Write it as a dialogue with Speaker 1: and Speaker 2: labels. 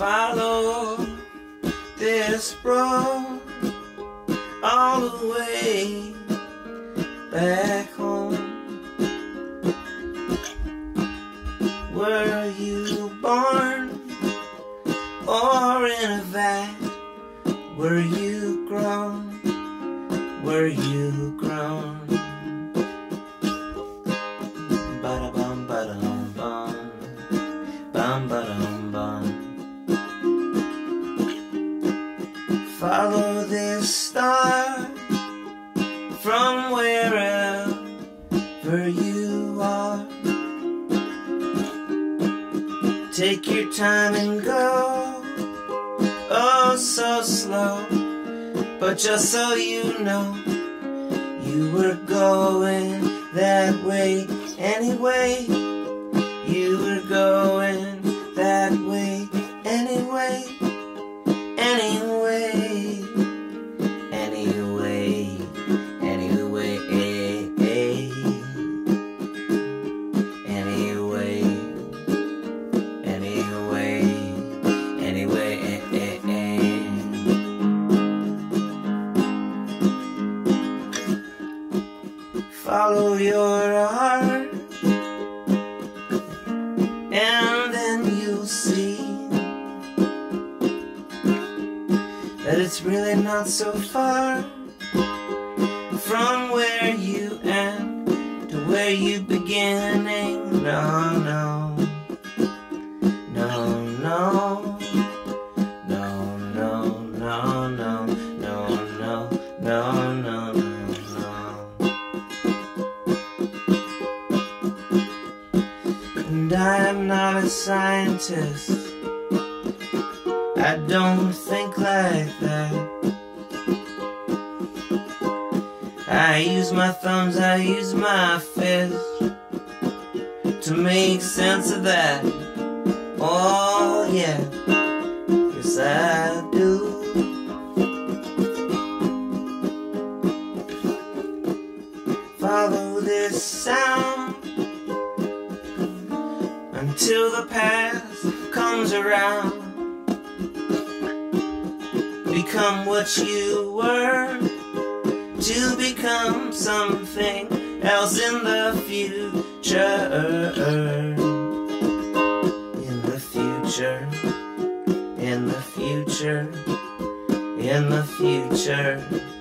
Speaker 1: follow this road all the way back home. Were you born or in a vat? Were you grown? Were you grown? Follow this star from wherever you are. Take your time and go, oh so slow. But just so you know, you were going that way anyway. You were going Follow your heart, and then you'll see that it's really not so far from where you end to where you beginning. No, no, And I'm not a scientist. I don't think like that. I use my thumbs, I use my fists to make sense of that. Oh, yeah, yes, I do. Follow this sound the past comes around. Become what you were to become something else in the future. In the future, in the future, in the future.